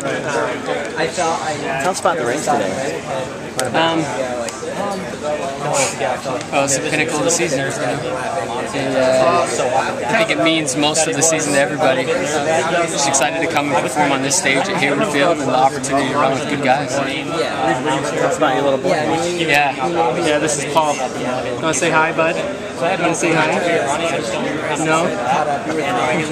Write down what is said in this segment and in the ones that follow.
I felt I Tell us about the race today. Um, well, it's the pinnacle of the season. You know? And, uh, I think it means most of the season to everybody. Uh, just excited to come and perform on this stage at Hayward Field and the opportunity to run with good guys. Tell us about your little boy. Yeah, yeah. This is Paul. You want to say hi, bud? You want to say hi? No. I mean,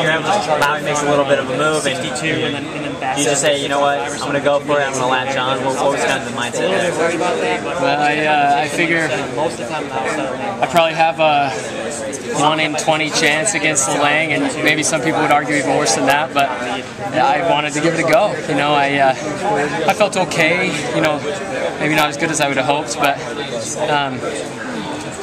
you're having makes a little bit of a move, and you just say, you know what, I'm going to go for it, I'm going to latch on. What, what was kind of the mindset there? Well, I, uh, I figure I probably have a 1 in 20 chance against Lalang, and maybe some people would argue even worse than that, but I wanted to give it a go. You know, I, uh, I felt okay, you know, maybe not as good as I would have hoped, but um,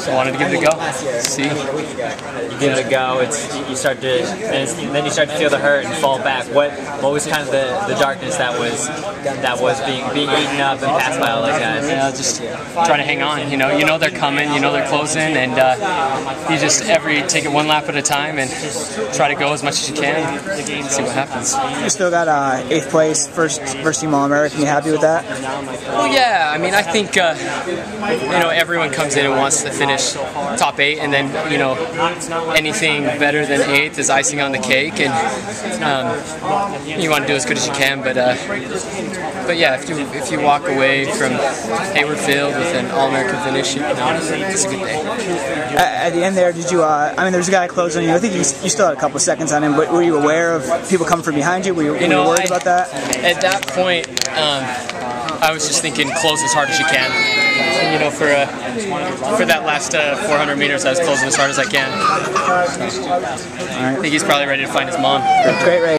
so I wanted to give it a go. See? You give it a go. It's you start to it's, then you start to feel the hurt and fall back. What what was kind of the, the darkness that was that was being being eaten up and passed by all those guys? Yeah, just trying to hang on. You know, you know they're coming. You know they're closing, and uh, you just every take it one lap at a time and try to go as much as you can. See what happens. You still got uh, eighth place, first first team All American. You happy with that? Well, yeah. I mean, I think uh, you know everyone comes in and wants to finish top eight, and then you know anything better than eighth is icing on the cake, and um, you want to do as good as you can. But uh, but yeah, if you if you walk away from Hayward Field with an All American finish, you know, it's a good day. At, at the end there, did you? Uh, I mean, there's a guy close on you. I think you, you still had a couple seconds on him, but were you aware of people coming from behind you? Were you, were you know, worried I- about that? At that point, um, I was just thinking close as hard as you can. You know, for uh, for that last uh, 400 meters, I was closing as hard as I can. I think he's probably ready to find his mom. Great race.